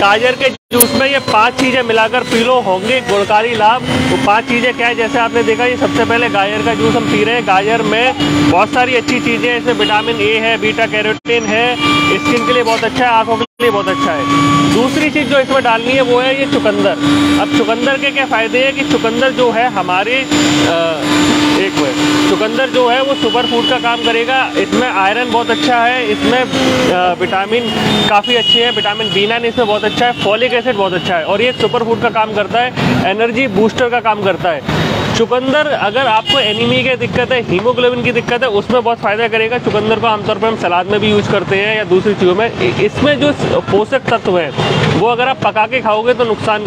गाजर के जूस में ये पाँच चीज़ें मिलाकर पी लो, होंगे गुणकारी लाभ। तो पाँच चीज़ें क्या है, जैसे आपने देखा, ये सबसे पहले गाजर का जूस हम पी रहे हैं। गाजर में बहुत सारी अच्छी चीज़ें जैसे विटामिन ए है, बीटा कैरोटीन है स्किन के लिए बहुत अच्छा है, आँखों के लिए बहुत अच्छा है। दूसरी चीज़ जो इसमें डालनी है वो है ये चुकंदर। अब चुकंदर के क्या फ़ायदे हैं कि चुकंदर जो है हमारे एक चुकंदर जो है वो सुपर फ़ूड का काम करेगा। इसमें आयरन बहुत अच्छा है, इसमें विटामिन काफ़ी अच्छे हैं, विटामिन बी नाइन इसमें बहुत अच्छा है, फॉलिक एसिड बहुत अच्छा है। और ये सुपर फ़ूड का काम करता है, एनर्जी बूस्टर का काम करता है। चुकंदर, अगर आपको एनीमी की दिक्कत है, हीमोग्लोबिन की दिक्कत है, उसमें बहुत फ़ायदा करेगा। चुकंदर को आमतौर पर हम सलाद में भी यूज़ करते हैं या दूसरी चीज़ों में। इसमें जो पोषक तत्व है, वो अगर आप पका के खाओगे तो नुकसान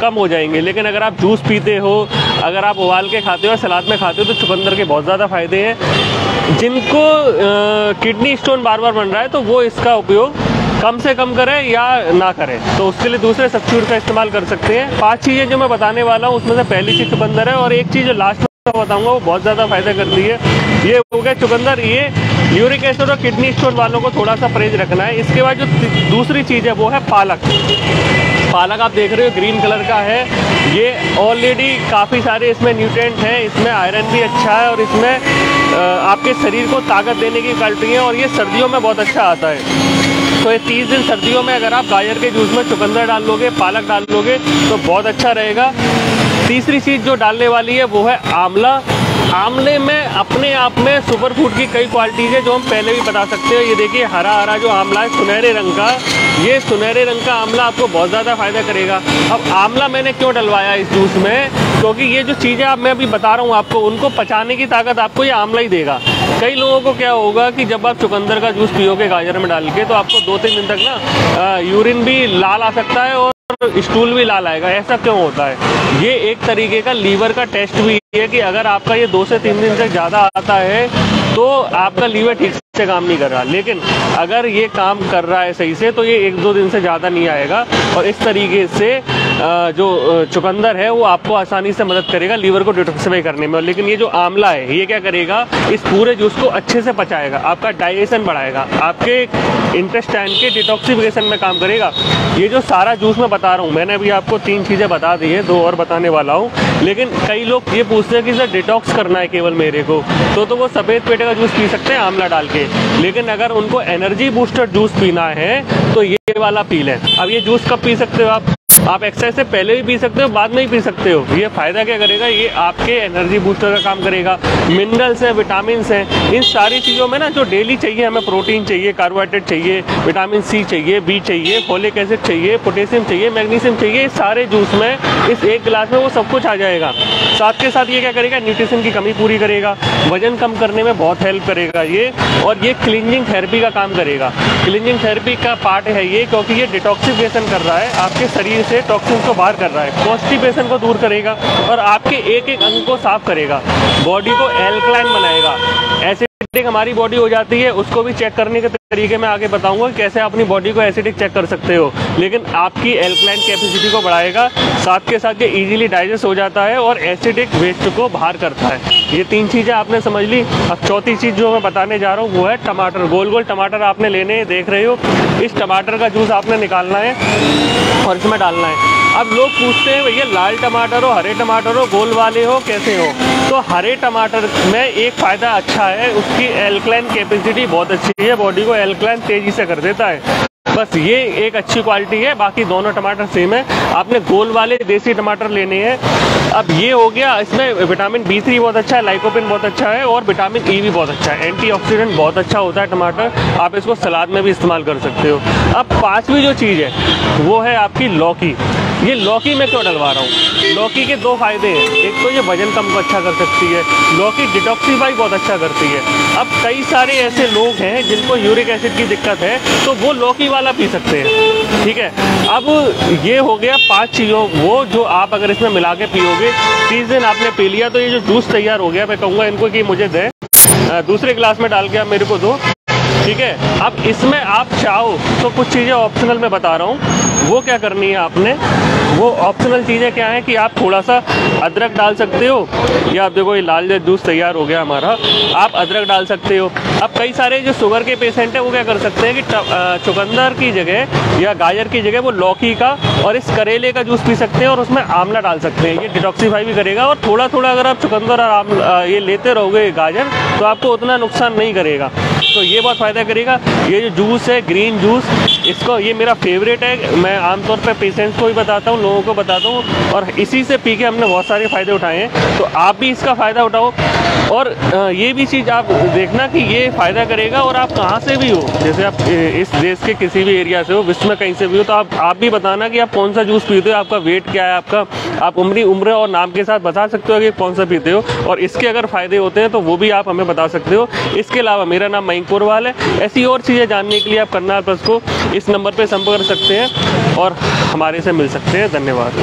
कम हो जाएँगे। लेकिन अगर आप जूस पीते हो, अगर आप उबाल के खाते हो सलाद में खाते हो तो चुकंदर के बहुत ज़्यादा फ़ायदे हैं। जिनको किडनी स्टोन बार बार बन रहा है तो वो इसका उपयोग कम से कम करें या ना करें। तो उसके लिए दूसरे सब्सिट्यूट का इस्तेमाल कर सकते हैं। पाँच चीज़ें जो मैं बताने वाला हूँ, उसमें से पहली चीज़ चुकंदर है और एक चीज़ जो लास्ट में बताऊँगा, वो बहुत ज़्यादा फ़ायदा करती है। ये हो गया चुकंदर। ये यूरिक एसिड और किडनी स्टोन वालों को थोड़ा सा परहेज रखना है। इसके बाद जो दूसरी चीज़ है, वो है पालक। पालक आप देख रहे हो ग्रीन कलर का है। ये ऑलरेडी काफ़ी सारे इसमें न्यूट्रेंट हैं। इसमें आयरन भी अच्छा है और इसमें आपके शरीर को ताकत देने की क्वालिटी है और ये सर्दियों में बहुत अच्छा आता है। तो ये तीस दिन सर्दियों में अगर आप गाजर के जूस में चुकंदर डाल लोगे, पालक डाल लोगे तो बहुत अच्छा रहेगा। तीसरी चीज़ जो डालने वाली है, वो है आंवला। आंवले में अपने आप में सुपर फ़ूड की कई क्वालिटीज़ है, जो हम पहले भी बता सकते हो। ये देखिए हरा हरा जो आंवला है, सुनहरे रंग का। ये सुनहरे रंग का आंवला आपको बहुत ज़्यादा फ़ायदा करेगा। अब आंवला मैंने क्यों डलवाया इस जूस में? क्योंकि ये जो चीज़ें आप, मैं अभी बता रहा हूँ आपको, उनको पचाने की ताकत आपको ये आंवला ही देगा। कई लोगों को क्या होगा कि जब आप चुकंदर का जूस पियोगे गाजर में डाल के तो आपको दो तीन दिन तक ना यूरिन भी लाल आ सकता है और स्टूल भी लाल आएगा। ऐसा क्यों होता है? ये एक तरीके का लीवर का टेस्ट भी है कि अगर आपका ये दो से तीन दिन तक ज़्यादा आता है तो आपका लीवर ठीक से काम नहीं कर रहा। लेकिन अगर ये काम कर रहा है सही से तो ये एक दो दिन से ज़्यादा नहीं आएगा। और इस तरीके से जो चुकंदर है, वो आपको आसानी से मदद करेगा लीवर को डिटॉक्सीफाई करने में। लेकिन ये जो आंवला है, ये क्या करेगा? इस पूरे जूस को अच्छे से पचाएगा। आपका डाइजेशन बढ़ाएगा। आपके इंटेस्टाइन के डिटॉक्सिफिकेशन में काम करेगा। ये जो सारा जूस मैं बता रहा हूँ, मैंने अभी आपको तीन चीज़ें बता दी है, दो और बताने वाला हूँ। लेकिन कई लोग ये पूछते हैं कि सर, डिटॉक्स करना है केवल मेरे को तो तो वो सफ़ेद पेटे का जूस पी सकते हैं आंवला डाल के। लेकिन अगर उनको एनर्जी बूस्टर जूस पीना है तो ये वाला पी लें। अब ये जूस कब पी सकते हो आप? आप एक्सरसाइज से पहले भी पी सकते हो, बाद में ही पी सकते हो। ये फ़ायदा क्या करेगा? ये आपके एनर्जी बूस्टर का काम करेगा। मिनरल्स हैं विटामिन हैं, इन सारी चीज़ों में ना जो डेली चाहिए, हमें प्रोटीन चाहिए कार्बोहाइड्रेट चाहिए विटामिन सी चाहिए बी चाहिए फोलिक एसिड चाहिए पोटेशियम चाहिए मैग्नीशियम चाहिए सारे जूस में, इस एक गिलास में वो सब कुछ आ जाएगा। साथ के साथ ये क्या करेगा? न्यूट्रिशन की कमी पूरी करेगा। वज़न कम करने में बहुत हेल्प करेगा ये। और ये क्लिनजिंग थेरेपी का काम करेगा। क्लिनजिंग थेरेपी का पार्ट है ये, क्योंकि ये डिटॉक्सिफिकेशन कर रहा है आपके शरीर से टॉक्सिन को बाहर कर रहा है। कॉन्स्टिपेशन को दूर करेगा और आपके एक एक अंग को साफ़ करेगा। बॉडी को एल्कलाइन बनाएगा। एसिडिक हमारी बॉडी हो जाती है, उसको भी चेक करने के तरीके में आगे बताऊँगा कैसे अपनी बॉडी को एसिडिक चेक कर सकते हो। लेकिन आपकी एल्कलाइन कैपेसिटी को बढ़ाएगा, साथ के साथ ये इजीली डाइजेस्ट हो जाता है और एसिडिक वेस्ट को बाहर करता है। ये तीन चीज़ें आपने समझ ली। अब चौथी चीज़ जो मैं बताने जा रहा हूँ, वो है टमाटर। गोल गोल टमाटर आपने लेने देख रहे हो। इस टमाटर का जूस आपने निकालना है। और में डालना है। अब लोग पूछते हैं, भैया, लाल टमाटर हो, हरे टमाटर हो, गोल वाले हो, कैसे हो? तो हरे टमाटर में एक फ़ायदा अच्छा है, उसकी एल्कलाइन कैपेसिटी बहुत अच्छी है बॉडी को एल्कलाइन तेज़ी से कर देता है। बस ये एक अच्छी क्वालिटी है, बाकी दोनों टमाटर सेम है। आपने गोल वाले देसी टमाटर लेने हैं। अब ये हो गया, इसमें विटामिन बी थ्री बहुत अच्छा है लाइकोपिन बहुत अच्छा है और विटामिन ई भी बहुत अच्छा है। एंटीऑक्सीडेंट बहुत अच्छा होता है टमाटर। आप इसको सलाद में भी इस्तेमाल कर सकते हो। अब पाँचवीं जो चीज़ है, वो है आपकी लौकी। ये लौकी में क्यों डलवा रहा हूँ? लौकी के दो फ़ायदे हैं। एक तो ये वज़न कम अच्छा कर सकती है। लौकी डिटॉक्सीफाई बहुत अच्छा करती है। अब कई सारे ऐसे लोग हैं जिनको यूरिक एसिड की दिक्कत है तो वो लौकी वाला पी सकते हैं। ठीक है? अब ये हो गया पाँच चीज़ों। वो जो आप अगर इसमें मिला के पियोगे, तीस दिन आपने पी लिया तो ये जो जूस तैयार हो गया, मैं कहूँगा इनको कि मुझे दें। दूसरे गिलास में डाल के आप मेरे को दो। ठीक है? अब इसमें आप चाहो तो कुछ चीज़ें ऑप्शनल में बता रहा हूँ। वो क्या करनी है आपने? वो ऑप्शनल चीज़ें क्या है कि आप थोड़ा सा अदरक डाल सकते हो? या आप देखो ये लाल जूस तैयार हो गया हमारा, आप अदरक डाल सकते हो। अब कई सारे जो शुगर के पेशेंट हैं, वो क्या कर सकते हैं कि चुकंदर की जगह या गाजर की जगह वो लौकी का और इस करेले का जूस पी सकते हैं और उसमें आमला डाल सकते हैं। ये डिटॉक्सीफाई भी करेगा और थोड़ा थोड़ा अगर आप चुकंदर और आम ये लेते रहोगे गाजर तो आपको उतना नुकसान नहीं करेगा। तो ये बहुत फ़ायदा करेगा। ये जो जूस है ग्रीन जूस इसको ये मेरा फेवरेट है। मैं आमतौर पर पेशेंट्स को भी बताता हूँ, लोगों को बताता हूँ और इसी से पी के हमने बहुत सारे फ़ायदे उठाए हैं। तो आप भी इसका फ़ायदा उठाओ। और ये भी चीज़ आप देखना कि ये फ़ायदा करेगा और आप कहाँ से भी हो। जैसे आप इस देश के किसी भी एरिया से हो, विश्व में कहीं से भी हो तो आप आप भी बताना कि आप कौन सा जूस पीते हो, आपका वेट क्या है, आपका, आप उम्र उम्र और नाम के साथ बता सकते हो कि कौन सा पीते हो। और इसके अगर फ़ायदे होते हैं तो वो भी आप हमें बता सकते हो। इसके अलावा मेरा नाम मयंक पुरवाल है। ऐसी और चीज़ें जानने के लिए आप करनाल प्लस को इस नंबर पर संपर्क कर सकते हैं और हमारे से मिल सकते हैं। धन्यवाद।